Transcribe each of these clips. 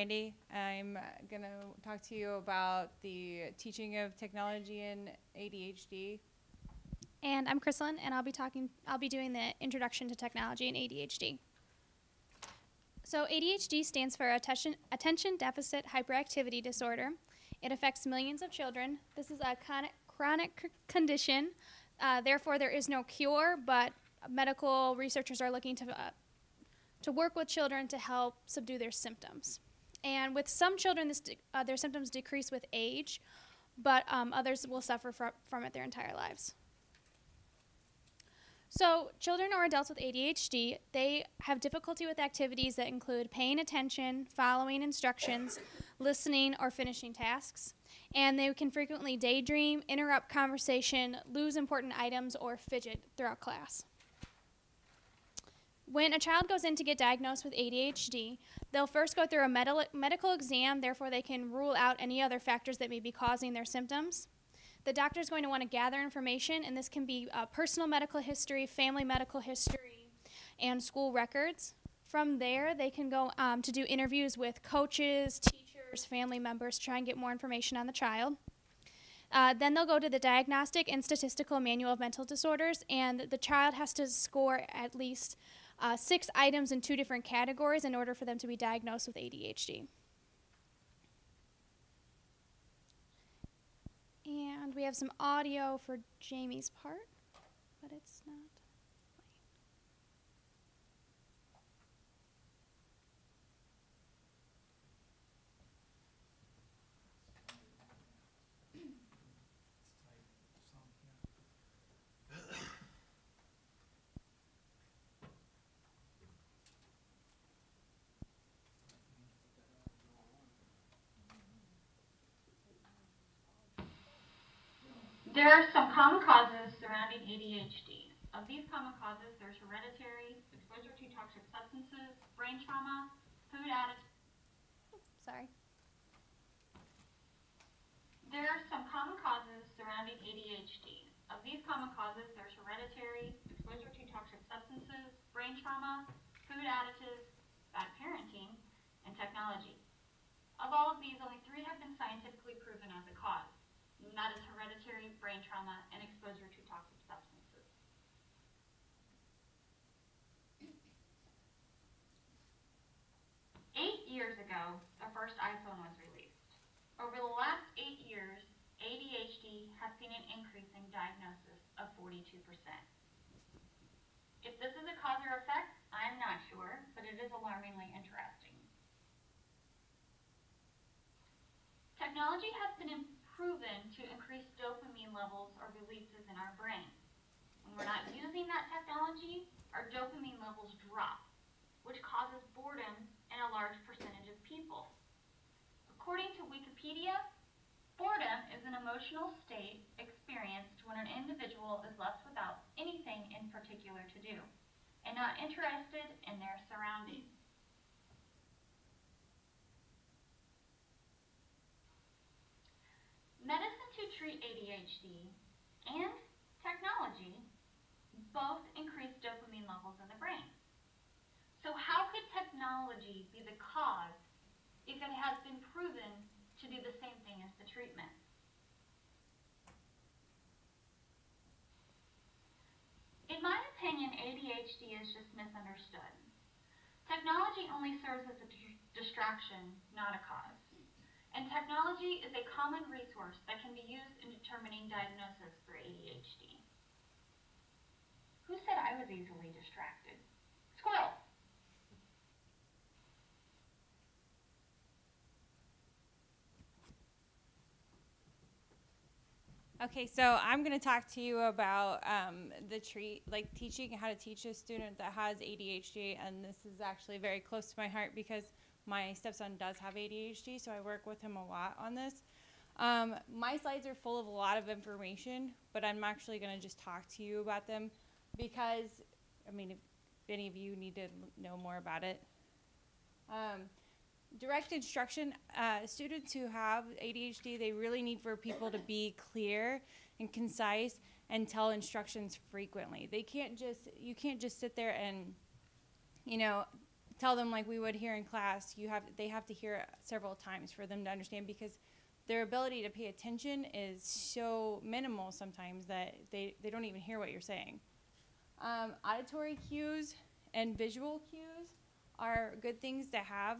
Randy. I'm going to talk to you about the teaching of technology in ADHD. And I'm Chrysalyn, and I'll be talking. I'll be doing the introduction to technology and ADHD. So ADHD stands for attention attention deficit hyperactivity disorder. It affects millions of children. This is a chronic chronic condition. Uh, therefore, there is no cure, but medical researchers are looking to uh, to work with children to help subdue their symptoms. And with some children, this uh, their symptoms decrease with age, but um, others will suffer fro- from it their entire lives. So, children or adults with ADHD, they have difficulty with activities that include paying attention, following instructions, listening, or finishing tasks. And they can frequently daydream, interrupt conversation, lose important items, or fidget throughout class. When a child goes in to get diagnosed with ADHD, they'll first go through a medical medical exam, therefore, they can rule out any other factors that may be causing their symptoms. The doctor is going to want to gather information, and this can be uh, personal medical history, family medical history, and school records. From there, they can go um, to do interviews with coaches, teachers, family members, try and get more information on the child. Uh, then they'll go to the Diagnostic and Statistical Manual of Mental Disorders, and the child has to score at least uh, six items in two different categories in order for them to be diagnosed with ADHD. And we have some audio for Jamie's part, but it's not. playing. There are some common causes surrounding ADHD. Of these common causes, there's hereditary, exposure to toxic substances, brain trauma, food additives. Sorry. There are some common causes surrounding ADHD. Of these common causes, there's hereditary, exposure to toxic substances, brain trauma, food additives, bad parenting, and technology. Of all of these, only three have been scientifically proven as a cause. That is hereditary, brain trauma, and exposure to toxic substances. Eight years ago, the first iPhone was released. Over the last eight years, ADHD has seen an increase in diagnosis of 42%. If this is a cause or effect, I'm not sure, but it is alarmingly interesting. Technology has been proven to increase dopamine levels or releases in our brain. When we're not using that technology, our dopamine levels drop, which causes boredom in a large percentage of people. According to Wikipedia, boredom is an emotional state experienced when an individual is left without anything in particular to do and not interested in their surroundings. Medicine to treat ADHD and technology both increase dopamine levels in the brain. So how could technology be the cause if it has been proven to do the same thing as the treatment? In my opinion, ADHD is just misunderstood. Technology only serves as a distraction, not a cause. And technology is a common resource that can be used in determining diagnosis for ADHD. Who said I was easily distracted? Squirrel. Okay, so I'm going to talk to you about um, the treat, like teaching how to teach a student that has ADHD, and this is actually very close to my heart because my stepson does have ADHD, so I work with him a lot on this. Um, my slides are full of a lot of information, but I'm actually going to just talk to you about them because, I mean, if any of you need to know more about it. Um, direct instruction uh, students who have adhd they really need for people to be clear and concise and tell instructions frequently they can't just you can't just sit there and you know tell them like we would here in class. You have they have to hear it several times for them to understand because their ability to pay attention is so minimal sometimes that they, they don't even hear what you're saying. Um, auditory cues and visual cues are good things to have.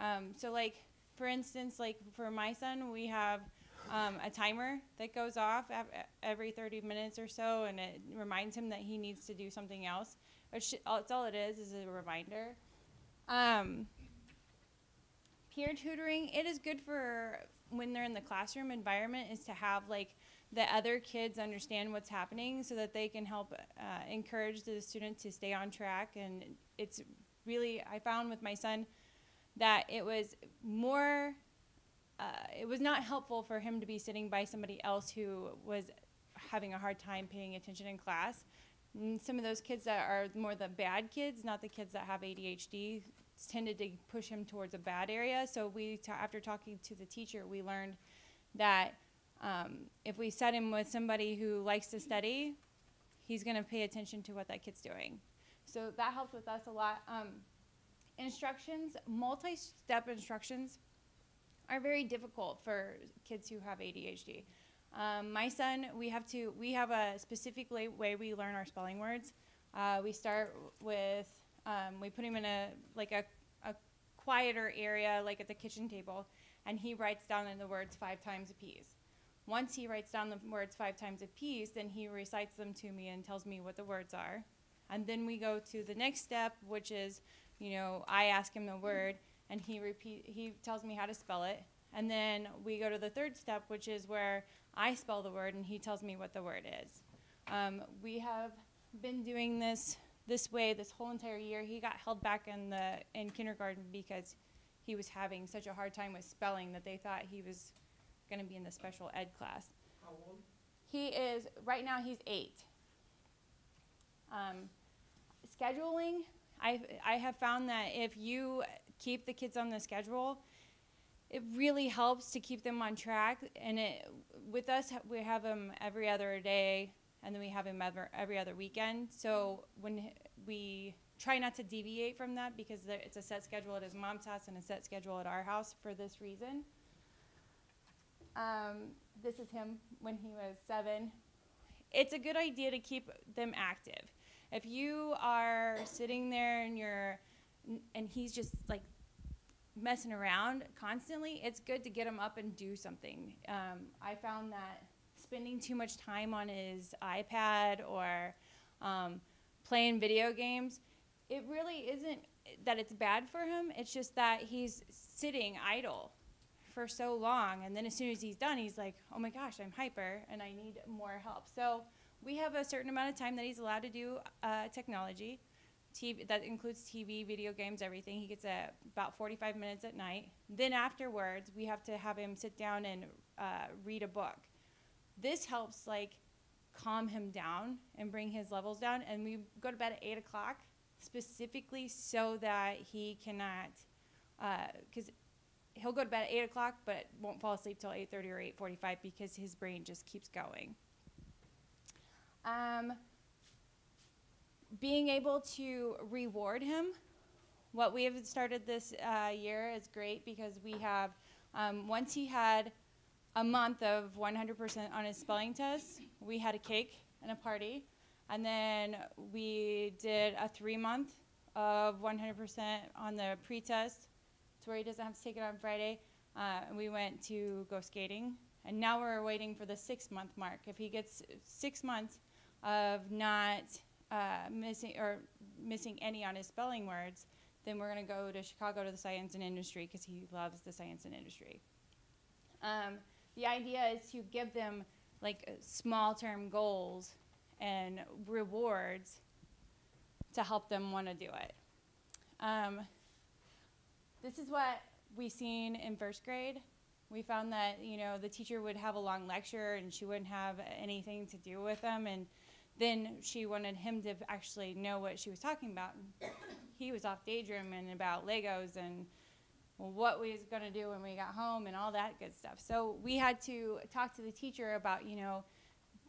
Um, so like for instance, like for my son, we have um, a timer that goes off every 30 minutes or so, and it reminds him that he needs to do something else. That's all it is is a reminder. Um, peer tutoring it is good for when they're in the classroom environment is to have like the other kids understand what's happening so that they can help uh, encourage the student to stay on track. And it's really i found with my son that it was more uh, it was not helpful for him to be sitting by somebody else who was having a hard time paying attention in class some of those kids that are more the bad kids not the kids that have adhd tended to push him towards a bad area. So we, after talking to the teacher, we learned that um, if we set him with somebody who likes to study, he's going to pay attention to what that kid's doing. So that helped with us a lot. Um, instructions, multi-step instructions, are very difficult for kids who have ADHD. Um, my son, we have to, we have a specific way we learn our spelling words. Uh, we start with um, we put him in a like a, a quieter area, like at the kitchen table, and he writes down in the words five times a piece. Once he writes down the words five times a piece, then he recites them to me and tells me what the words are. And then we go to the next step, which is, you know, I ask him the word, and he repeat he tells me how to spell it. And then we go to the third step, which is where I spell the word and he tells me what the word is. Um, we have been doing this this way this whole entire year. He got held back in the in kindergarten because he was having such a hard time with spelling that they thought he was going to be in the special ed class. How old? He is right now. He's eight. Um, scheduling, I I have found that if you keep the kids on the schedule, it really helps to keep them on track. And it with us, we have them every other day and then we have them every, every other weekend. So when we try not to deviate from that because it's a set schedule at his mom's house and a set schedule at our house for this reason. Um, this is him when he was seven. It's a good idea to keep them active. If you are sitting there and you're, and he's just like messing around constantly, it's good to get him up and do something. Um, I found that spending too much time on his iPad or um, playing video games, it really isn't that it's bad for him. It's just that he's sitting idle for so long. And then as soon as he's done, he's like, oh my gosh, I'm hyper and I need more help. So we have a certain amount of time that he's allowed to do uh, technology. TV, that includes TV, video games, everything. He gets a, about 45 minutes at night. Then afterwards, we have to have him sit down and uh, read a book this helps like calm him down and bring his levels down. And we go to bed at eight o'clock specifically so that he cannot, because uh, he'll go to bed at eight o'clock but won't fall asleep till eight thirty or eight forty-five because his brain just keeps going. Um, being able to reward him. What we have started this uh, year is great because we have, um, once he had a month of 100% on his spelling test. We had a cake and a party. And then we did a three month of 100% on the pre-test to where he doesn't have to take it on Friday. Uh, and we went to go skating. And now we're waiting for the six month mark. If he gets six months of not uh, missing or missing any on his spelling words, then we're going to go to Chicago to the science and industry because he loves the science and industry. Um, the idea is to give them like small term goals and rewards to help them want to do it. Um, this is what we seen in first grade. We found that you know the teacher would have a long lecture and she wouldn't have anything to do with them, and then she wanted him to actually know what she was talking about. he was off daydreaming about Legos and what we was going to do when we got home and all that good stuff. So we had to talk to the teacher about, you know,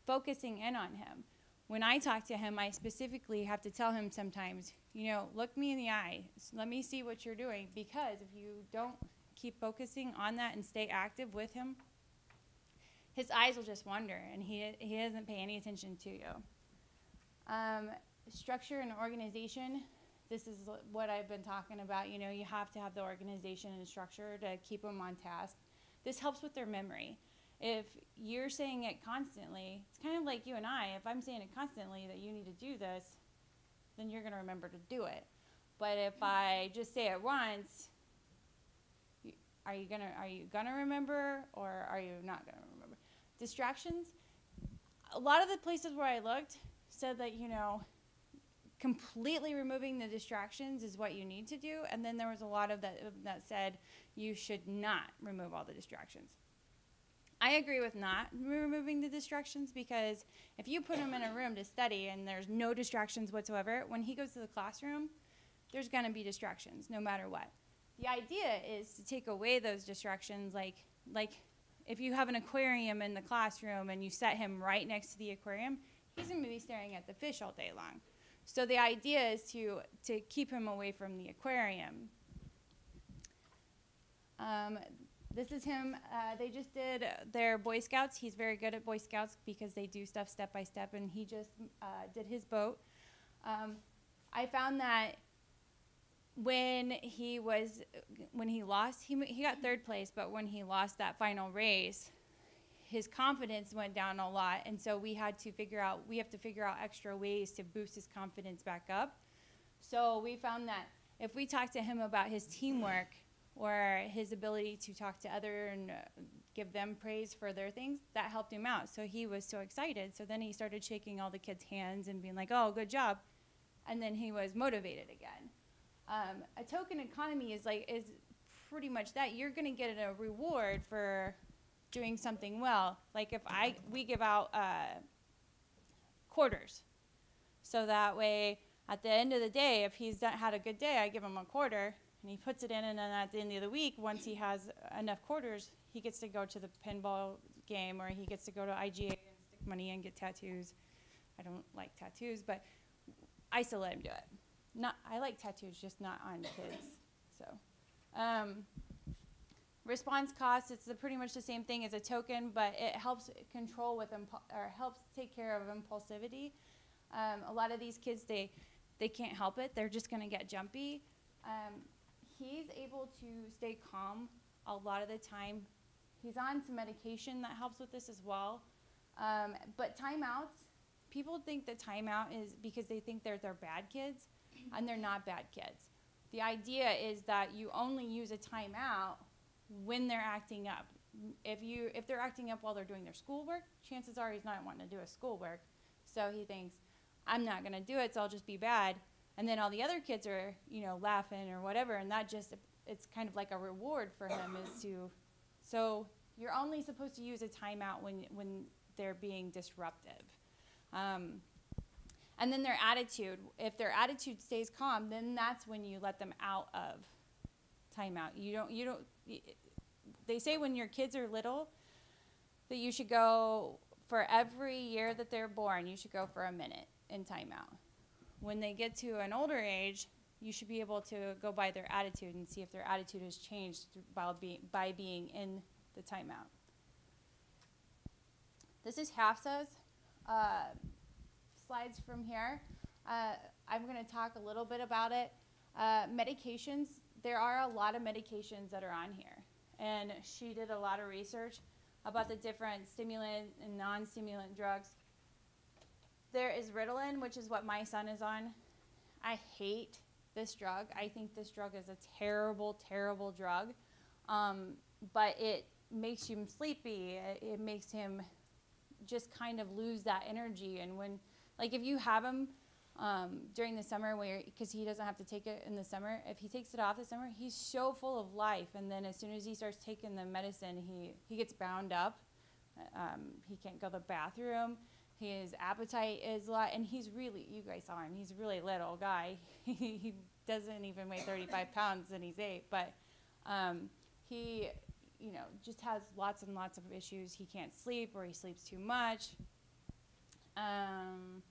focusing in on him. when I talk to him, I specifically have to tell him sometimes, you know, look me in the eye. Let me see what you're doing. Because if you don't keep focusing on that and stay active with him, his eyes will just wander and he, he doesn't pay any attention to you. Um, structure and organization. This is what I've been talking about. You know, you have to have the organization and structure to keep them on task. This helps with their memory if you're saying it constantly, it's kind of like you and I. If I'm saying it constantly that you need to do this, then you're going to remember to do it. But if I just say it once, are you gonna are you gonna remember or are you not gonna remember? Distractions. A lot of the places where I looked said that you know completely removing the distractions is what you need to do, and then there was a lot of that that said you should not remove all the distractions. I agree with not removing the distractions because if you put him in a room to study and there's no distractions whatsoever, when he goes to the classroom, there's going to be distractions no matter what. The idea is to take away those distractions like like if you have an aquarium in the classroom and you set him right next to the aquarium, he's going to be staring at the fish all day long. So the idea is to to keep him away from the aquarium. Um, this is him. Uh, they just did their Boy Scouts. He's very good at Boy Scouts because they do stuff step by step, and he just uh, did his boat. Um, I found that when he was when he lost, he he got third place, but when he lost that final race, his confidence went down a lot, and so we had to figure out we have to figure out extra ways to boost his confidence back up. So we found that if we talk to him about his teamwork or his ability to talk to other and uh, give them praise for their things, that helped him out. So he was so excited. So then he started shaking all the kids' hands and being like, "Oh, good job," and then he was motivated again. Um, a token economy is like is pretty much that. You're going to get a reward for doing something well. Like if I we give out uh, quarters, so that way at the end of the day, if he's done, had a good day, I give him a quarter, and he puts it in, and then at the end of the week, once he has enough quarters, he gets to go to the pinball game, or he gets to go to IGA and stick money and get tattoos. I don't like tattoos, but I still let him do it. Not, I like tattoos, just not on kids. So, um, response cost, it's the, pretty much the same thing as a token, but it helps control with or helps take care of impulsivity. Um, a lot of these kids, they they can't help it. They're just going to get jumpy. Um, he's able to stay calm a lot of the time. He's on some medication that helps with this as well. Um, but timeouts, people think that timeout is because they think they're they're bad kids, and they're not bad kids. The idea is that you only use a timeout when they're acting up. If you if they're acting up while they're doing their schoolwork, chances are he's not wanting to do his schoolwork. So he thinks, I'm not gonna do it, so I'll just be bad. And then all the other kids are, you know, laughing or whatever, and that just it's kind of like a reward for him is to so you're only supposed to use a timeout when when they're being disruptive. Um, and then their attitude, if their attitude stays calm, then that's when you let them out of timeout. You don't you don't they say when your kids are little that you should go for every year that they're born, you should go for a minute in timeout. When they get to an older age, you should be able to go by their attitude and see if their attitude has changed by, being, by being in the timeout. This is HAFSA's uh, slides from here. Uh, I'm going to talk a little bit about it. Uh, medications, there are a lot of medications that are on here. And she did a lot of research about the different stimulant and non stimulant drugs. There is Ritalin, which is what my son is on. I hate this drug. I think this drug is a terrible, terrible drug. Um, but it makes him sleepy. It, it makes him just kind of lose that energy. And when, like, if you have him um, during the summer, where because he doesn't have to take it in the summer, if he takes it off the summer, he's so full of life. And then as soon as he starts taking the medicine, he he gets bound up. Um, he can't go to the bathroom. His appetite is a lot, and he's really, you guys saw him, he's a really little guy. he doesn't even weigh 35 pounds and he's eight, but um, he, you know, just has lots and lots of issues. He can't sleep or he sleeps too much. Um,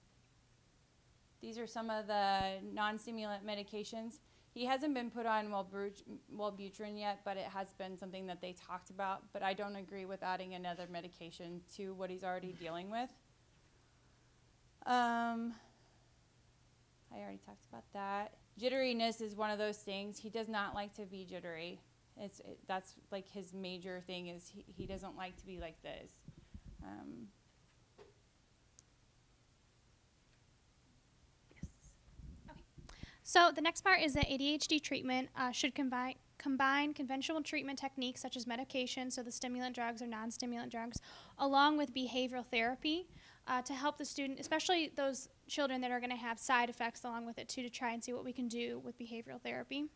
These are some of the non-stimulant medications. He hasn't been put on Wellbut- Wellbutrin yet, but it has been something that they talked about. But I don't agree with adding another medication to what he's already dealing with. Um, I already talked about that. Jitteriness is one of those things. He does not like to be jittery. It's it, that's like his major thing is he, he doesn't like to be like this. Um, So the next part is that ADHD treatment uh, should combine combine conventional treatment techniques such as medication, so the stimulant drugs or non-stimulant drugs, along with behavioral therapy uh, to help the student, especially those children that are going to have side effects along with it too, to try and see what we can do with behavioral therapy.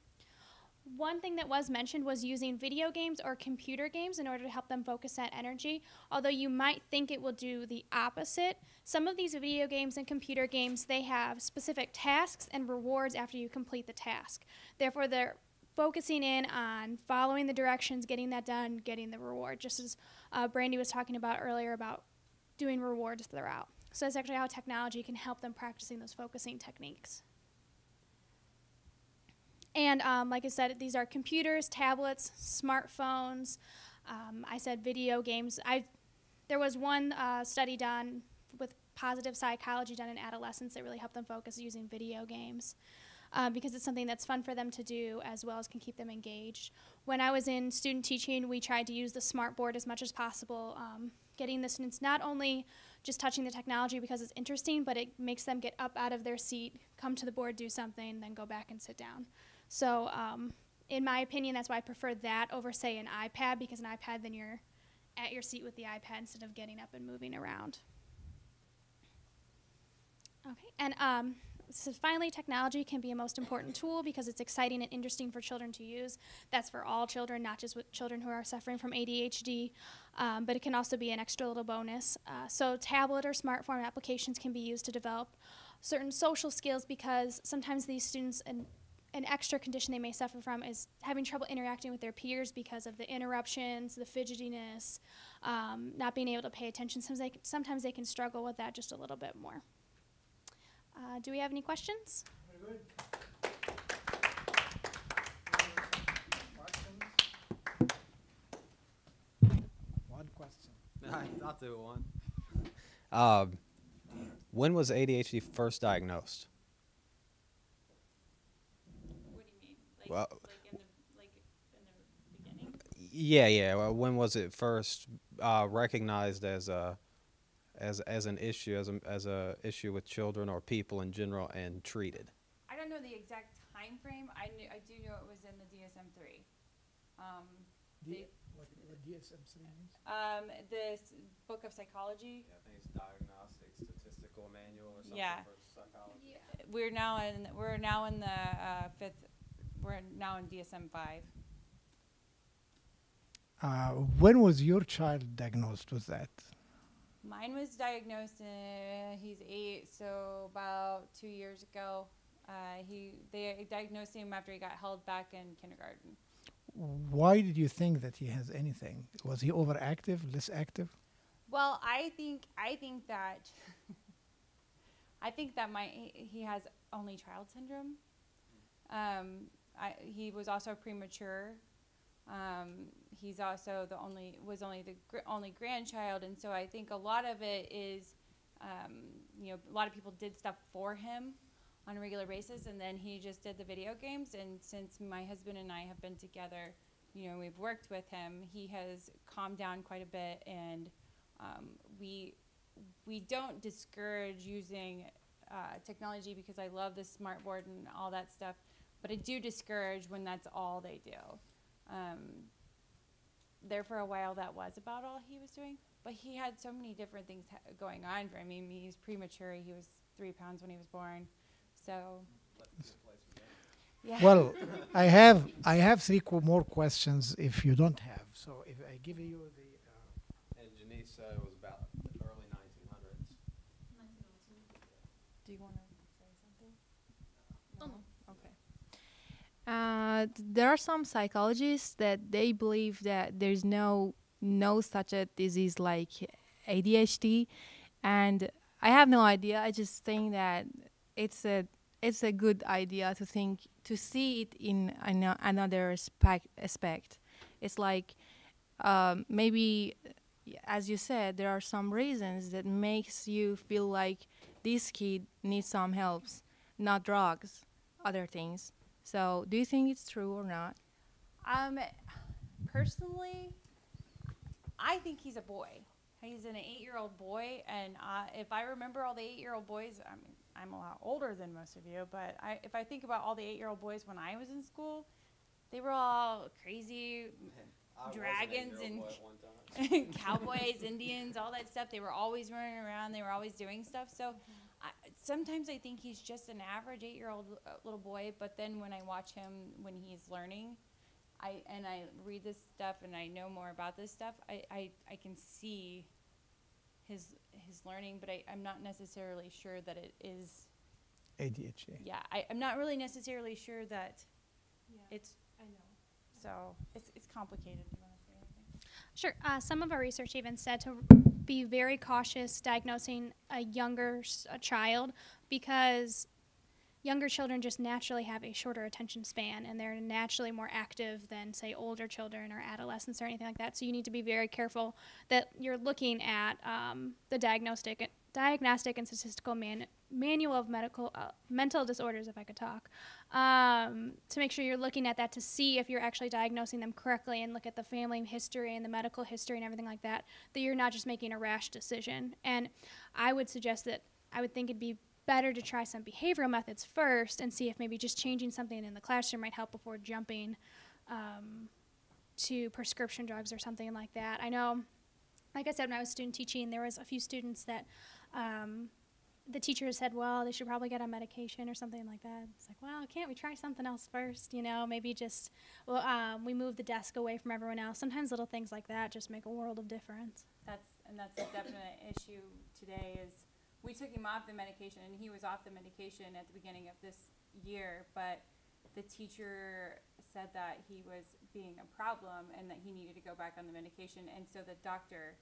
One thing that was mentioned was using video games or computer games in order to help them focus that energy. Although you might think it will do the opposite, some of these video games and computer games they have specific tasks and rewards after you complete the task. Therefore, they're focusing in on following the directions, getting that done, getting the reward. Just as uh, Brandy was talking about earlier about doing rewards throughout. So that's actually how technology can help them practicing those focusing techniques. And um, like I said, these are computers, tablets, smartphones. Um, I said video games. I there was one uh, study done with positive psychology done in adolescents that really helped them focus using video games. Um, because it's something that's fun for them to do as well as can keep them engaged. When I was in student teaching, we tried to use the smart board as much as possible, um, getting the students not only just touching the technology because it's interesting, but it makes them get up out of their seat, come to the board, do something, then go back and sit down. So, um, in my opinion, that's why I prefer that over, say, an iPad because an iPad, then you're at your seat with the iPad instead of getting up and moving around. Okay, and um, so finally, technology can be a most important tool because it's exciting and interesting for children to use. That's for all children, not just with children who are suffering from ADHD, um, but it can also be an extra little bonus. Uh, so, tablet or smartphone applications can be used to develop certain social skills because sometimes these students and an extra condition they may suffer from is having trouble interacting with their peers because of the interruptions, the fidgetiness, um, not being able to pay attention. Sometimes they, sometimes they can struggle with that just a little bit more. Uh, do we have any questions? Very good. One question. I'll do one. Um, when was ADHD first diagnosed? what do you mean? Like, Well- like in the like in the beginning? Yeah, yeah. Well, when was it first uh, recognized as a as as an issue as a as a issue with children or people in general and treated? I don't know the exact time frame. I knew I do know it was in the DSM three. Um, D- what, what DSM three means? um, this book of psychology. I think it's diagnostic statistical manual or something Yeah. for psychology. We're now in we're now in the uh, fifth. We're now in DSM five. Uh, when was your child diagnosed with that? Mine was diagnosed. In, he's eight, so about two years ago. Uh, he they diagnosed him after he got held back in kindergarten. Why did you think that he has anything? Was he overactive, less active? Well, I think I think that I think that my he- he has only child syndrome. Um, I, he was also premature. Um, he's also the only was only the gr- only grandchild, and so I think a lot of it is, um, you know, a lot of people did stuff for him on a regular basis, and then he just did the video games. And since my husband and I have been together, you know, we've worked with him. He has calmed down quite a bit, and um, we we don't discourage using uh, technology because I love the smart board and all that stuff, but I do discourage when that's all they do. Um, there for a while, that was about all he was doing, but he had so many different things ha- going on for him. I mean, he's premature. He was three pounds when he was born, so yeah. Well, I have I have three qu- more questions if you don't have. So if I give you the uh, And Janice said it was about the early 1900s. do you want to say something? No. Okay. Uh, there are some psychologists that they believe that there's no no such a disease like ADHD, and I have no idea. I just think that it's a it's a good idea to think to see it in ano- another aspect. aspect. It's like um, maybe, as you said, there are some reasons that makes you feel like this kid needs some helps, not drugs, other things. So, do you think it's true or not? Um, personally, I think he's a boy. He's an eight-year-old boy, and uh, if I remember all the eight-year-old boys, I mean, I'm a lot older than most of you, but I, if I think about all the eight-year-old boys when I was in school, they were all crazy, Dragons and- cowboys, Indians, all that stuff. They were always running around. They were always doing stuff. So I, sometimes I think he's just an average eight-year-old uh, little boy. But then when I watch him when he's learning, I and I read this stuff and I know more about this stuff. I, I, I can see his his learning, but I, I'm not necessarily sure that it is. ADHD. Yeah, I, I'm not really necessarily sure that it's. I know. So it's it's complicated. Do you want to say anything? Sure. Uh, some of our research even said to be very cautious diagnosing a younger a child because younger children just naturally have a shorter attention span and they're naturally more active than, say, older children or adolescents or anything like that. So you need to be very careful that you're looking at um, the diagnostic, diagnostic and statistical man, manual of medical uh, mental disorders, if I could talk, um, to make sure you're looking at that to see if you're actually diagnosing them correctly and look at the family history and the medical history and everything like that. That you're not just making a rash decision. And I would suggest that I would think it'd be better to try some behavioral methods first and see if maybe just changing something in the classroom might help before jumping um, to prescription drugs or something like that. I know, like I said, when I was student teaching, there was a few students that um, the teacher said, well, they should probably get on medication or something like that. It's like, well, can't we try something else first? You know, maybe just, well, um, we move the desk away from everyone else. Sometimes little things like that just make a world of difference. That's and that's a definite issue today. Is we took him off the medication, and he was off the medication at the beginning of this year, but the teacher said that he was being a problem and that he needed to go back on the medication, and so the doctor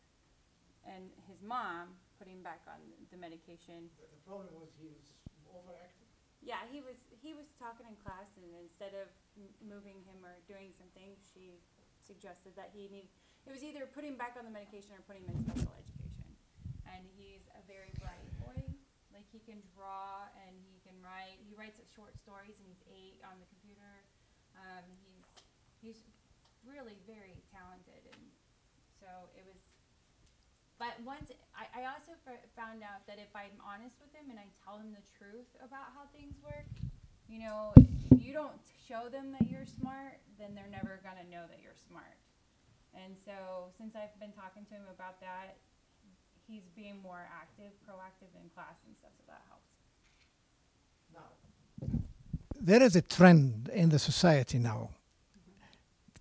and his mom put him back on the medication. The problem was he was overactive. Yeah, he was he was talking in class, and instead of m- moving him or doing something, she suggested that he need. It was either put him back on the medication or put him in special education. And he's a very bright boy. Like he can draw and he can write. He writes short stories, and he's eight on the computer. Um, he's he's really very talented, and so it was. But once I, I also f- found out that if I'm honest with him and I tell him the truth about how things work, you know, if you don't show them that you're smart, then they're never gonna know that you're smart. And so since I've been talking to him about that, he's being more active, proactive in class and stuff, so that helps. There is a trend in the society now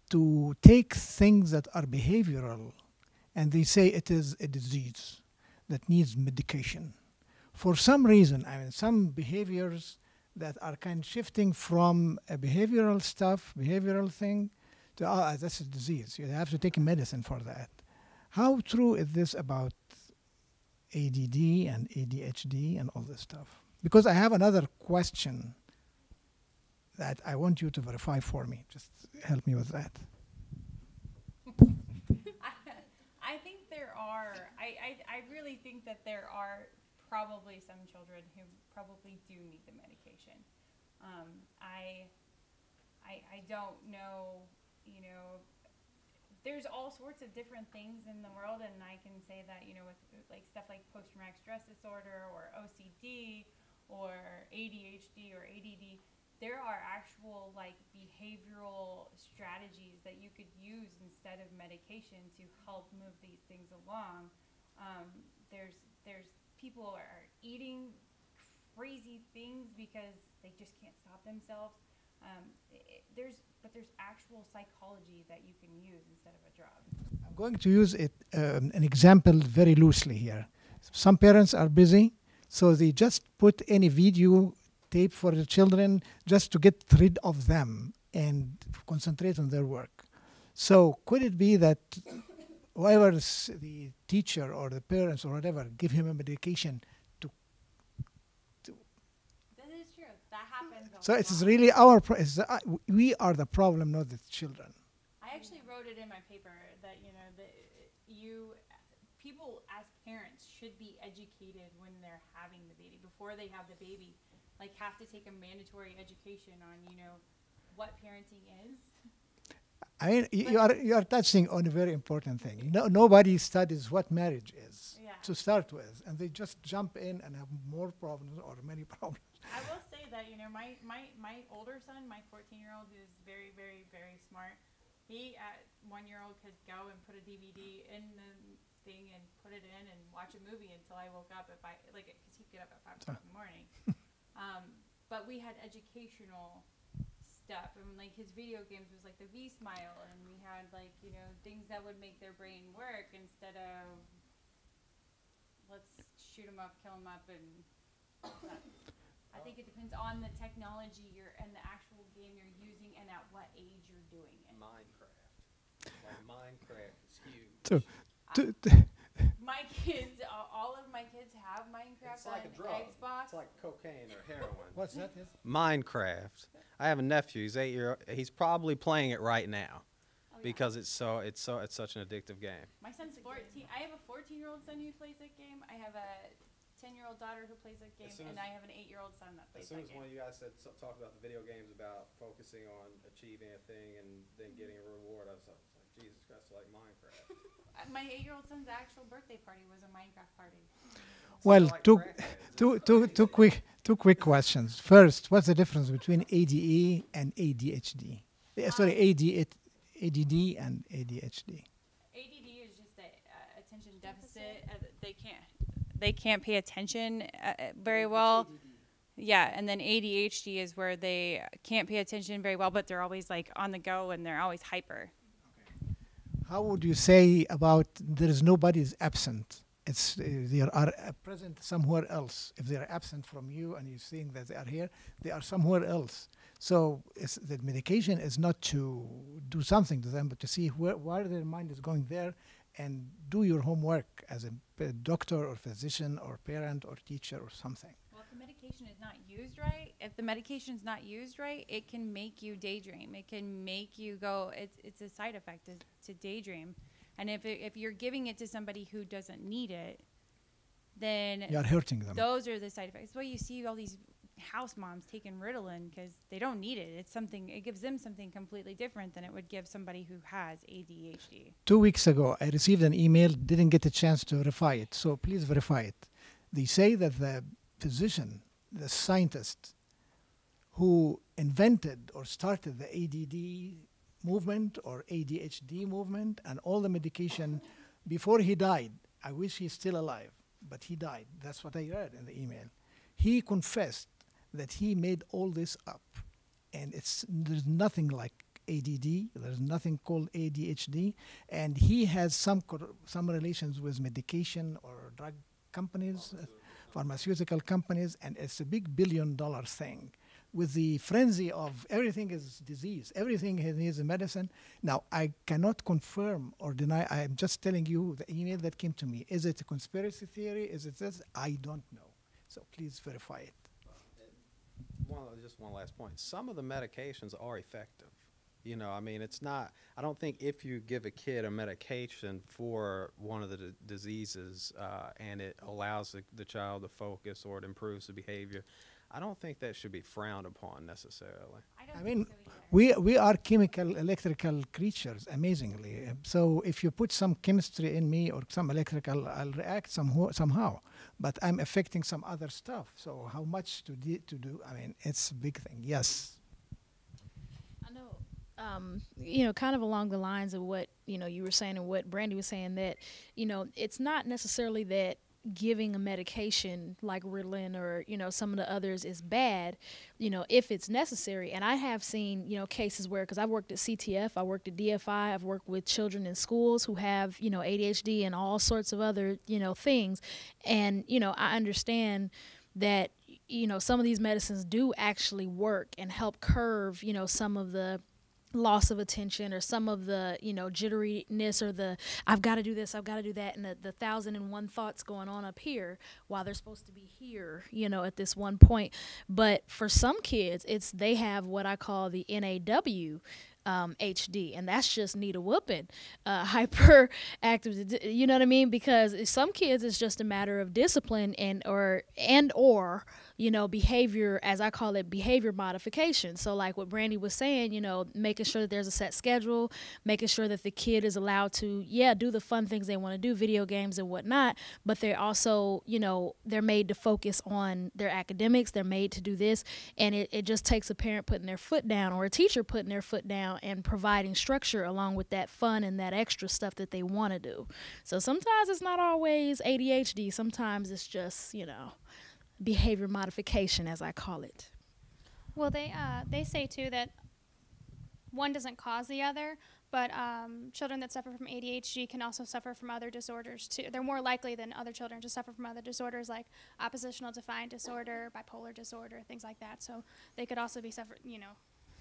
to take things that are behavioral and they say it is a disease that needs medication. For some reason, I mean, some behaviors that are kind of shifting from a behavioral stuff, behavioral thing, to oh, that's a disease. You have to take medicine for that. How true is this about ADD and ADHD and all this stuff? Because I have another question that I want you to verify for me. Just help me with that. I, I think there are. I, I, I really think that there are probably some children who probably do need the medication. Um, I, I, I don't know. You know, there's all sorts of different things in the world, and I can say that you know with like stuff like post-traumatic stress disorder or OCD or ADHD or ADD, there are actual like behavioral strategies that you could use instead of medication to help move these things along. Um, there's there's people are eating crazy things because they just can't stop themselves. Um, i i there's but there's actual psychology that you can use instead of a drug. I'm going to use it um, an example very loosely here. Some parents are busy, so they just put any video tape for the children just to get rid of them and concentrate on their work. So could it be that whoever is the teacher or the parents or whatever give him a medication to to This is true. That happens. So it is really our. Pro- it's, uh, we are the problem, not the children. I actually wrote it in my paper that you know that you people as parents should be educated when they're having the baby before they have the baby, like have to take a mandatory education on you know what parenting is. I mean, you are you are touching on a very important thing. No, nobody studies what marriage is Yeah. to start with, and they just jump in and have more problems or many problems. I will say that you know my my my older son, my 14 year old, who's very very very smart. He uh, at one year old could go and put a DVD in the thing and put it in and watch a movie until I woke up at five, like because he'd get up at five o'clock in the morning. um, but we had educational stuff and like his video games was like the V Smile and we had like you know things that would make their brain work instead of let's shoot them up, kill them up, and. I think it depends on the technology you're and the actual game you're using and at what age you're doing it. Minecraft. Like Minecraft is huge. So, to, to- My kids, all of my kids have Minecraft It's like on a drug. Xbox. It's like cocaine or heroin. what's that? Minecraft. I have a nephew. He's eight year. He's probably playing it right now Oh, yeah. because it's so it's so it's such an addictive game. my son's 14. I have a 14 year old son who plays that game. I have a 10 year old daughter who plays that game, and I have an 8 year old son that plays that game. As soon as one of you guys said so, talked about the video games about focusing on achieving a thing and then mm-hmm. getting a reward, I was I was like Jesus Christ, like Minecraft. Uh, My 8 year old son's actual birthday party was a Minecraft party. well, like two, crackheads. two, two, two quick, two quick questions. First, what's the difference between ADE and ADHD? Eh, sorry, AD, ADD and ADHD. ADD is just the uh, attention deficit. Uh, they can't they can't pay attention uh, uh, very well. Yeah, and then ADHD is where they can't pay attention very well, but they're always like on the go and they're always hyper. How would you say about there is nobody's absent? It's uh, they are present somewhere else. If they are absent from you and you're seeing that they are here, they are somewhere else. So the medication is not to do something to them, but to see where, where their mind is going there, and do your homework as a doctor or physician or parent or teacher or something. Well, if the medication is not used right, if the medication is not used right, it can make you daydream. It can make you go. It's it's a side effect to, to daydream, and if it, if you're giving it to somebody who doesn't need it, then You are hurting them. those are the side effects. That's why you see all these house moms taking Ritalin because they don't need it. It's something. It gives them something completely different than it would give somebody who has ADHD. Two weeks ago, I received an email, didn't get a chance to verify it, so please verify it. They say that the physician, the scientist who invented or started the ADD movement or ADHD movement and all the medication before he died, I wish he's still alive, but he died. That's what I read in the email. He confessed that he made all this up and it's there's nothing like ADD. There's nothing called ADHD, and he has some some relations with medication or drug companies, uh, pharmaceutical companies, and it's a big billion dollar thing. With the frenzy of everything is disease, everything needs a medicine. Now I cannot confirm or deny. I am just telling you the email that came to me. Is it a conspiracy theory? Is it this? I don't know. So please verify it. just one last point. Some of the medications are effective. You know, I mean, it's not. I don't think if you give a kid a medication for one of the d- diseases uh, and it allows the, the child to focus or it improves the behavior, I don't think that should be frowned upon necessarily. I don't I mean, so we we are chemical electrical creatures amazingly. So if you put some chemistry in me or some electrical i'll react somehow somehow. But i'm affecting some other stuff. So how much to de- to do i mean it's a big thing. Yes. I know, um, you know, kind of along the lines of what you know you were saying and what Brandy was saying that you know it's not necessarily that giving a medication like Ritalin or you know some of the others is bad, you know, if it's necessary. And I have seen you know cases where because I've worked at CTF, I worked at DFI, I've worked with children in schools who have you know ADHD and all sorts of other you know things, and you know I understand that you know some of these medicines do actually work and help curve you know some of the loss of attention or some of the you know jitteriness or the i've got to do this i've got to do that and the, the thousand and one thoughts going on up here while they're supposed to be here you know at this one point but for some kids it's they have what i call the naw um, HD, and that's just need a whooping, uh, hyperactive. You know what I mean? Because some kids it's just a matter of discipline and or and or you know behavior, as I call it, behavior modification. So like what Brandy was saying, you know, making sure that there's a set schedule, making sure that the kid is allowed to yeah do the fun things they want to do, video games and whatnot, but they're also you know they're made to focus on their academics. They're made to do this, and it, it just takes a parent putting their foot down or a teacher putting their foot down and providing structure along with that fun and that extra stuff that they want to do. So sometimes it's not always ADHD, sometimes it's just, you know, behavior modification as I call it. Well, they uh, they say too that one doesn't cause the other, but um, children that suffer from ADHD can also suffer from other disorders too. They're more likely than other children to suffer from other disorders like oppositional defiant disorder, bipolar disorder, things like that. So they could also be suffering, you know.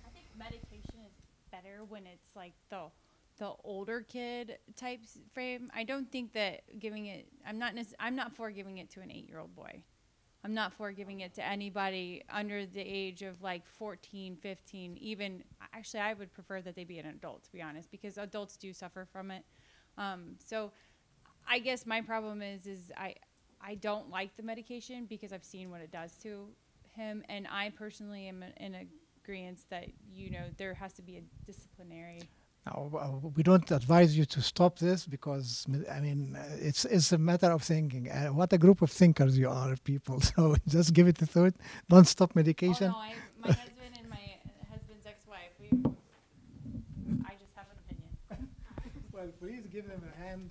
I think medication is better when it's like the the older kid type frame. I don't think that giving it. I'm not. Nec- I'm not for giving it to an eight year old boy. I'm not for giving it to anybody under the age of like 14, 15, even. Actually, I would prefer that they be an adult, to be honest, because adults do suffer from it. Um, so, I guess my problem is, is I, I don't like the medication because I've seen what it does to him, and I personally am in agreement that you know there has to be a disciplinary. Now, uh, we don't advise you to stop this because I mean uh, it's it's a matter of thinking. Uh, what a group of thinkers you are, people! So just give it a thought. Don't stop medication. Oh no, I, my husband and my husband's ex-wife. We, I just have an opinion. Well, please give them a hand.